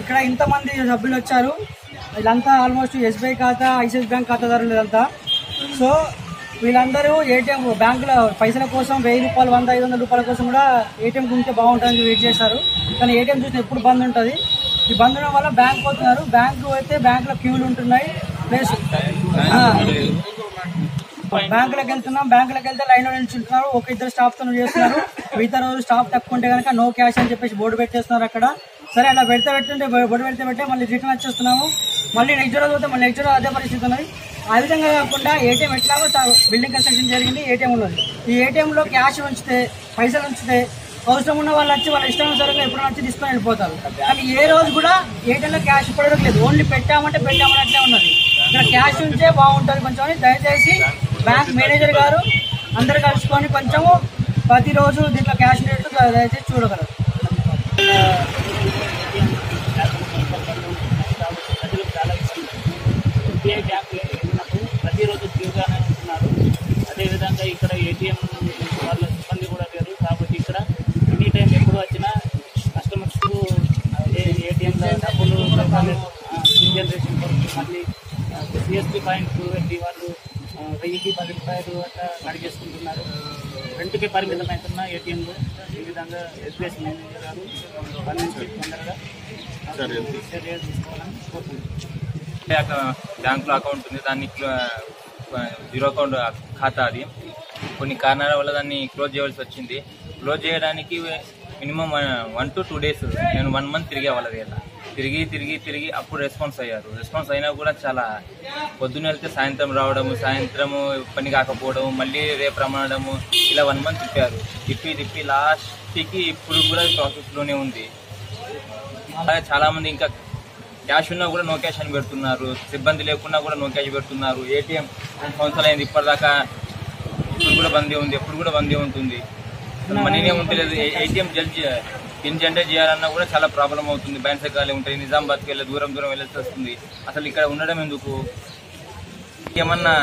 ఇక్కడ ఇంతమంది సభ్యులు వచ్చారు. వీళ్ళంతా ఆల్మోస్ట్ ఎస్బీఐ ఖాతా ఐసిఐసి బ్యాంక్ ఖాతాదారులు ఇదంతా. సో వీళ్ళందరూ ఏటీఎం బ్యాంకుల పైసల కోసం వెయ్యి రూపాయలు వంద ఐదు వందల రూపాయల కోసం కూడా ఏటీఎం ఉంటే బాగుంటుందని వెయిట్ చేశారు. కానీ ఏటీఎం చూస్తే ఎప్పుడు బంద్ ఉంటుంది. ఈ బంద్ ఉండడం వల్ల బ్యాంక్ పోతున్నారు. బ్యాంకు అయితే బ్యాంకులో క్యూలు ఉంటున్నాయి. ప్లస్ బ్యాంకులకు వెళ్తున్నాం బ్యాంకులకు వెళ్తే లైన్లో నిల్చుంటున్నారు. ఒక ఇద్దరు స్టాఫ్తో చేస్తున్నారు. మిగతా రోజు స్టాఫ్ తక్కువ ఉంటే కనుక నో క్యాష్ అని చెప్పేసి బోర్డు పెట్టేస్తున్నారు అక్కడ. సరే అలా పెడితే పెట్టుంటే బోర్డు పెడితే పెట్టే మళ్ళీ రిటర్న్ వచ్చేస్తున్నాము. మళ్ళీ నెక్స్ట్ రోజు పోతే మళ్ళీ నెక్స్ట్ రోజు అదే పరిస్థితి ఉన్నది. ఆ విధంగా కాకుండా ఏటీఎం ఎట్లాగో బిల్డింగ్ కన్స్ట్రక్షన్ జరిగింది ఏటీఎం ఉన్నది ఈ ఏటీఎంలో క్యాష్ ఉంచితే పైసలు ఉంచితే అవసరం ఉన్న వాళ్ళు వచ్చి వాళ్ళ ఇష్టానుసారంగా ఎప్పుడు వచ్చి తీసుకొని వెళ్ళిపోతారు. కానీ ఏ రోజు కూడా ఏటీఎంలో క్యాష్ ఇప్పటివరకు లేదు. ఓన్లీ పెట్టామంటే పెట్టామన్నట్లే ఉన్నది. ఇక్కడ క్యాష్ ఉంటే బాగుంటుంది కొంచెం అని దయచేసి బ్యాంక్ మేనేజర్ గారు అందరు కలుసుకొని కొంచెము ప్రతిరోజు దీంట్లో క్యాష్ రేట్లు దయచేసి చూడగలరు చాలా ఇష్టం ఎస్బీఐ బ్యాంక్ వెళ్ళినప్పుడు ప్రతిరోజు క్యూగానే ఉంటున్నారు అదేవిధంగా ఇక్కడ ఏటీఎం వాళ్ళ సిబ్బంది కూడా లేరు కాబట్టి ఇక్కడ ఎనీ టైం ఎప్పుడు వచ్చినా కస్టమర్స్కు ఏటీఎంలో డబ్బులు జనరేషన్ కొరకు మళ్ళీ సిఎస్పీ పాయింట్ పెట్టి వాళ్ళు వెయ్యికి పది రూపాయలు అట్లా కడిగేసుకుంటున్నారు రెంట్కి పరిమితం అవుతున్న ఏటీఎంలు? ఈ విధంగా ఎస్బీఎస్ మేనేజర్ గారు తొందరగా చర్యలు తీసుకోవాలని బ్యాంకులో అకౌంట్ ఉంది దాన్ని జీరో అకౌంట్ ఖాతా అది. కొన్ని కారణాల వల్ల దాన్ని క్లోజ్ చేయవలసి వచ్చింది. క్లోజ్ చేయడానికి minimum one to two days నేను వన్ మంత్ తిరిగే వాళ్ళది ఇలా తిరిగి తిరిగి తిరిగి అప్పుడు రెస్పాన్స్ అయ్యారు. రెస్పాన్స్ అయినా కూడా చాలా పొద్దున్న వెళ్తే సాయంత్రం రావడము సాయంత్రము పని కాకపోవడము మళ్ళీ రేపు రమ్మడము ఇలా వన్ మంత్ తిప్పారు. తిప్పి తిప్పి లాస్ట్కి ఇప్పుడు కూడా ప్రాసెస్లోనే ఉంది. అలాగే చాలా మంది ఇంకా క్యాష్ ఉన్నా కూడా నో క్యాష్ అని పెడుతున్నారు. సిబ్బంది లేకున్నా కూడా నో క్యాష్ పెడుతున్నారు. ఏటీఎం రెండు సంవత్సరాలు అయింది. ఇప్పటిదాకా ఇప్పుడు కూడా బందీ ఉంది. ఎప్పుడు కూడా బందీ ఉంటుంది. మనీనే ఉంటలేదు. ఏటీఎం జల్ది పిన్ జనరేట్ చేయాలన్నా కూడా చాలా ప్రాబ్లం అవుతుంది. బైన్సకాలే ఉంటాయి నిజామాబాద్కి వెళ్ళి దూరం దూరం వెళ్ళాల్సి వస్తుంది. అసలు ఇక్కడ ఉండడం ఎందుకు? ఏమన్నా